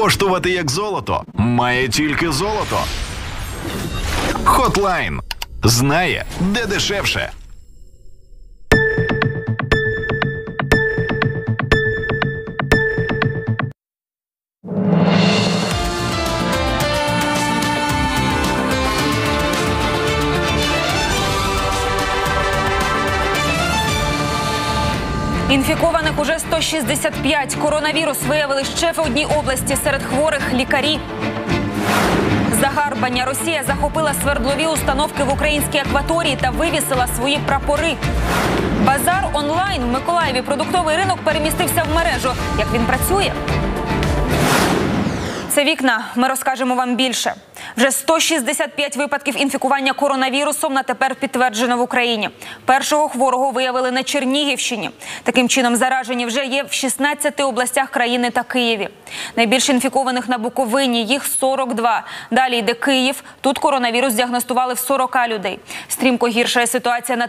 Коштувати як золото має тільки золото. Хотлайн знає, де дешевше. Інфікованих уже 165. Коронавірус виявили ще в одній області. Серед хворих лікарі. Загарбання Росія захопила свердлові установки в українській акваторії та вивісила свої прапори. Базар онлайн в Миколаєві продуктовий ринок перемістився в мережу. Як він працює? Це вікна. Ми розкажемо вам більше. Вже 165 випадків інфікування коронавірусом на тепер підтверджено в Україні. Першого хворого виявили на Чернігівщині. Таким чином, заражені вже є в 16 областях країни та Києві. Найбільше інфікованих на Буковині їх 42. Далі йде Київ. Тут коронавірус діагностували в 40 людей. Стрімко гірша ситуація на